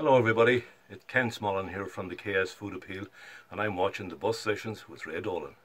Hello everybody, it's Ken Smollen here from the KS Food Appeal and I'm watching the bus sessions with Ray Dolan.